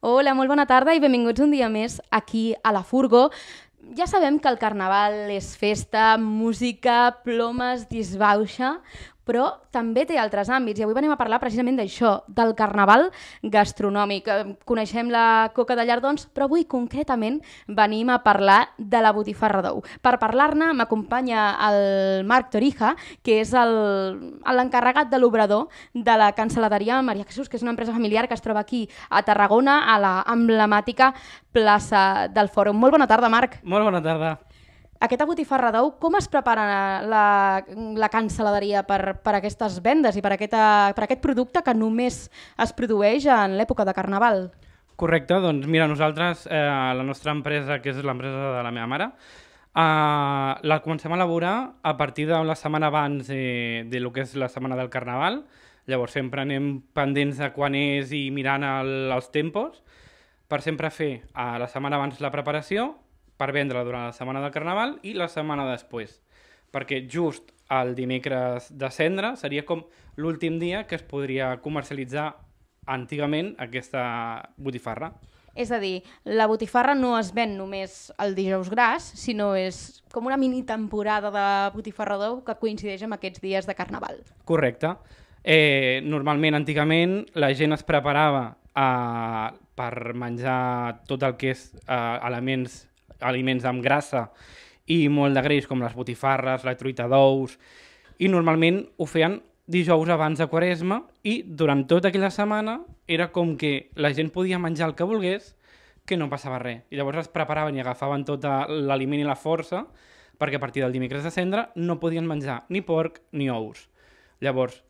Hola, molt bona tarda i benvinguts un dia més aquí a la Furgo. Ja sabem que el carnaval és festa, música, plomes, disbauxa, però també té altres àmbits i avui venim a parlar precisament d'això, del carnaval gastronòmic. Eh, Coneixem la coca de llardons, però avui concretament venim a parlar de la botifarra d'ou. Per parlar-ne m'acompanya el Marc Torija, que és l'encarregat de l'obrador de la cancel·laderia Maria Jesús, que és una empresa familiar que es troba aquí a Tarragona, a la emblemàtica plaça del Fòrum. Molt bona tarda, Marc. Molt bona tarda. Aquesta botifarra d'ou, com es prepara la, la cancel·laderia per, per aquestes vendes i per, aquesta, per aquest producte que només es produeix en l'època de Carnaval? Correcte, doncs mira, nosaltres, eh, la nostra empresa, que és l'empresa de la meva mare, eh, la comencem a elaborar a partir de la setmana abans de, de lo que és la setmana del Carnaval. Llavors sempre anem pendents de quan és i mirant el, els tempos per sempre fer a la setmana abans la preparació per vendre durant la setmana del Carnaval i la setmana després. Perquè just el dimecres de cendre seria com l'últim dia que es podria comercialitzar antigament aquesta botifarra. És a dir, la botifarra no es ven només el dijous gras, sinó és com una mini temporada de botifarra d'ou que coincideix amb aquests dies de Carnaval. Correcte. Eh, normalment, antigament, la gent es preparava eh, per menjar tot el que és eh, elements, aliments amb grassa i molt de greix, com les botifarres, la truita d'ous, i normalment ho feien dijous abans de Quaresma i durant tota aquella setmana era com que la gent podia menjar el que volgués que no passava res. I llavors es preparaven i agafaven tot l'aliment i la força perquè a partir del dimecres de cendre no podien menjar ni porc ni ous. Llavors,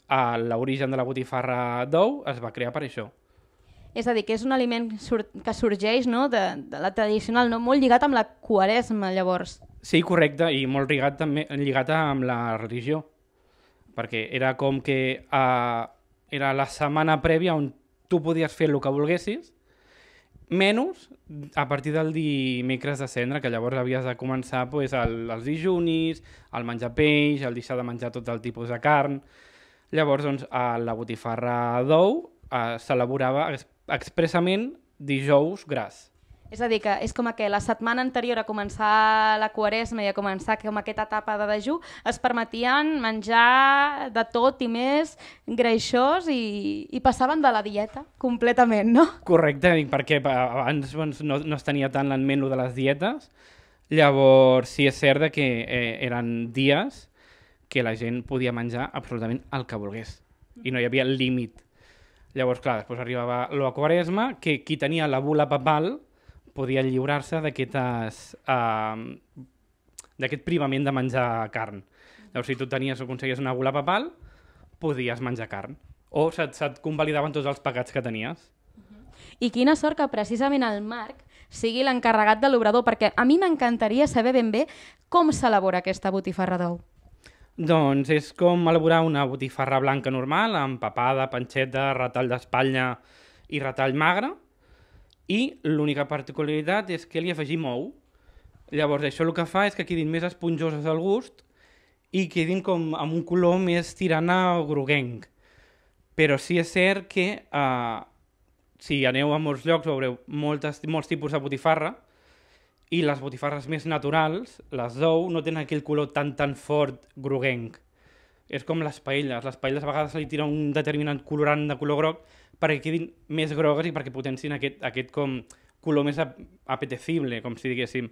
l'origen de la botifarra d'ou es va crear per això. És a dir, que és un aliment sur que sorgeix no? de, de la tradicional, no? molt lligat amb la quaresma, llavors. Sí, correcte, i molt lligat també lligat amb la religió, perquè era com que uh, era la setmana prèvia on tu podies fer el que volguessis, menys a partir del dimecres de cendre, que llavors havies de començar pues, el, els dijunis, el menjar peix, el deixar de menjar tot el tipus de carn. Llavors, doncs, a la botifarra d'ou eh, s'elaborava expressament dijous gras. És a dir, que és com que la setmana anterior a començar la quaresma i a començar com aquesta etapa de dejú es permetien menjar de tot i més greixós i, i passaven de la dieta completament, no? Correcte, perquè pa- abans doncs, no, no es tenia tant en ment de les dietes, llavors sí és cert de que eh, eren dies que la gent podia menjar absolutament el que volgués i no hi havia límit. Llavors, clar, després arribava la quaresma, que qui tenia la bula papal podia lliurar-se d'aquestes, eh, d'aquest privament de menjar carn. Llavors, si tu tenies o aconseguies una bula papal, podies menjar carn. O se't, se't convalidaven tots els pecats que tenies. I quina sort que precisament el Marc sigui l'encarregat de l'obrador, perquè a mi m'encantaria saber ben bé com s'elabora aquesta botifarra d'ou. Doncs és com elaborar una botifarra blanca normal, amb papada, panxeta, retall d'espatlla i retall magre, i l'única particularitat és que li afegim ou. Llavors això el que fa és que quedin més esponjoses al gust i quedin com amb un color més tirant a groguenc. Però sí és cert que eh, si aneu a molts llocs veureu moltes, molts tipus de botifarra i les botifarres més naturals, les d'ou, no tenen aquell color tan tan fort groguenc. És com les paelles. Les paelles a vegades li tira un determinat colorant de color groc perquè quedin més grogues i perquè potencin aquest, aquest com color més ap apetecible, com si diguéssim.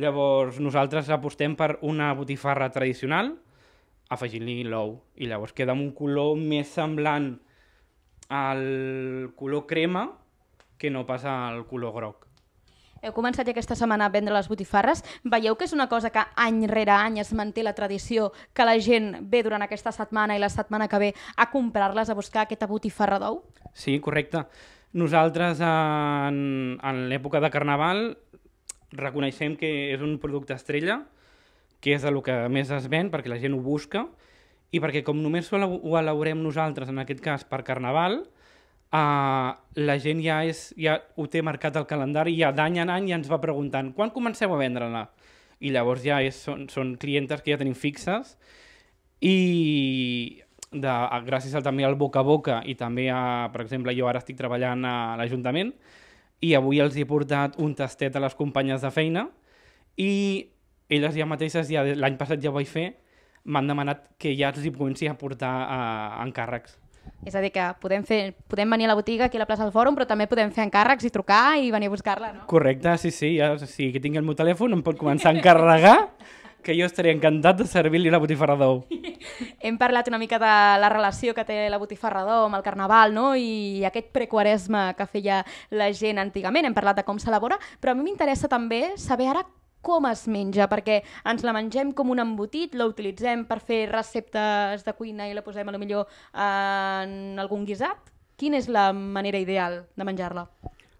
Llavors nosaltres apostem per una botifarra tradicional afegint-li l'ou i llavors queda amb un color més semblant al color crema que no passa al color groc. Heu començat aquesta setmana a vendre les botifarres. Veieu que és una cosa que any rere any es manté la tradició, que la gent ve durant aquesta setmana i la setmana que ve a comprar-les, a buscar aquesta botifarra d'ou? Sí, correcte. Nosaltres en, en l'època de Carnaval reconeixem que és un producte estrella, que és el que més es ven perquè la gent ho busca i perquè com només ho elaborem nosaltres, en aquest cas per Carnaval, uh, la gent ja, és, ja ho té marcat al calendari i ja d'any en any ja ens va preguntant quan comenceu a vendre-la? I llavors ja és, són, són clientes que ja tenim fixes i de, gràcies al, també al boca a boca i també, a, per exemple, jo ara estic treballant a l'Ajuntament i avui els he portat un tastet a les companyes de feina i elles ja mateixes, ja l'any passat ja ho vaig fer, m'han demanat que ja els hi comenci a portar uh, encàrrecs. És a dir, que podem, fer, podem venir a la botiga aquí a la plaça del Fòrum, però també podem fer encàrrecs i trucar i venir a buscar-la, no? Correcte, sí, sí. Ja, sí, que tingui el meu telèfon em pot començar a encarregar que jo estaria encantat de servir-li la botifarra d'ou. Hem parlat una mica de la relació que té la botifarra d'ou amb el carnaval no? i aquest prequaresme que feia la gent antigament. Hem parlat de com s'elabora, però a mi m'interessa també saber ara com es menja, perquè ens la mengem com un embotit, la utilitzem per fer receptes de cuina i la posem a lo millor en algun guisat. Quina és la manera ideal de menjar-la?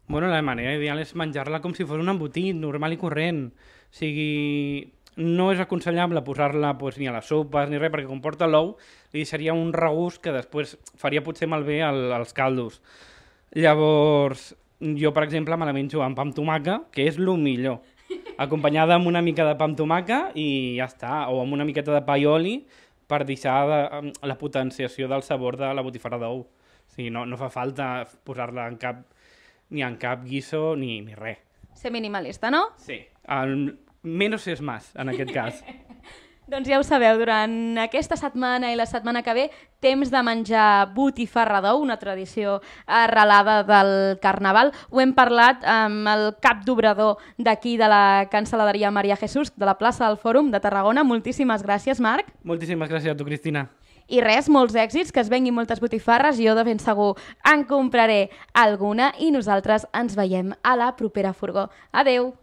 Bueno, la manera ideal és menjar-la com si fos un embotit, normal i corrent. O sigui, no és aconsellable posar-la pues, ni a les sopes ni res, perquè comporta l'ou i seria un regust que després faria potser malbé el, els caldos. Llavors, jo, per exemple, me la menjo amb pa amb tomaca, que és el millor acompanyada amb una mica de pa amb tomaca i ja està, o amb una miqueta de pa i oli per deixar de, la potenciació del sabor de la botifarra d'ou. O sigui, no, no fa falta posar-la en cap, ni en cap guiso ni, ni res. Ser minimalista, no? Sí, el, menos és más, en aquest cas. Doncs ja ho sabeu, durant aquesta setmana i la setmana que ve, temps de menjar botifarra d'ou, una tradició arrelada del Carnaval. Ho hem parlat amb el cap d'obrador d'aquí de la cancel·laderia Maria Jesús, de la plaça del Fòrum de Tarragona. Moltíssimes gràcies, Marc. Moltíssimes gràcies a tu, Cristina. I res, molts èxits, que es venguin moltes botifarres, jo de ben segur en compraré alguna i nosaltres ens veiem a la propera furgó. Adeu!